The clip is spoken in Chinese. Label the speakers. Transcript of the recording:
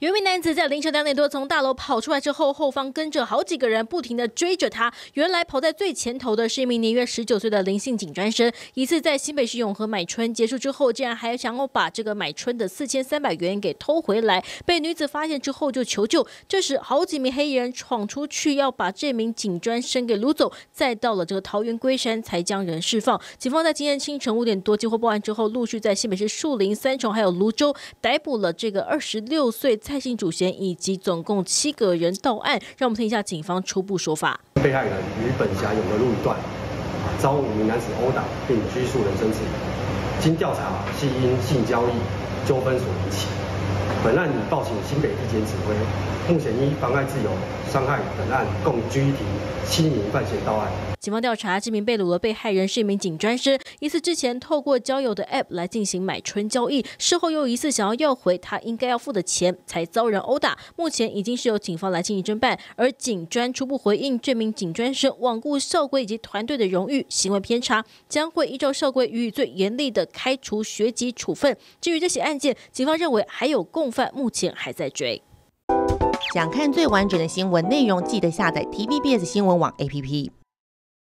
Speaker 1: 有一名男子在凌晨两点多从大楼跑出来之后，后方跟着好几个人，不停的追着他。原来跑在最前头的是一名年约十九岁的林姓警专生，一次在新北市永和买春结束之后，竟然还想要把这个买春的四千三百元给偷回来。被女子发现之后就求救，这时好几名黑衣人闯出去要把这名警专生给掳走，再到了这个桃园龟山才将人释放。警方在今天清晨五点多接获报案之后，陆续在新北市树林、三重还有泸州逮捕了这个二十六岁。蔡姓主嫌以及总共七个人到案，让我们听一下警方初步说法。
Speaker 2: 被害人于本辖有个路段遭五名男子殴打并拘束人身之经调查系因性交易纠纷所引起。本案已报请新北地检指挥，目前因妨碍自由、伤害本案共拘提七名犯嫌到案。
Speaker 1: 警方调查，这名被掳的被害人是一名警专师，疑似之前透过交友的 App 来进行买春交易，事后又疑似想要要回他应该要付的钱，才遭人殴打。目前已经是由警方来进行侦办，而警专初步回应，这名警专师罔顾校规以及团队的荣誉，行为偏差，将会依照校规予以最严厉的开除学籍处分。至于这起案件，警方认为还有共目前还在追。
Speaker 3: 想看最完整的新闻内容，记得下载 TVBS 新闻网 APP。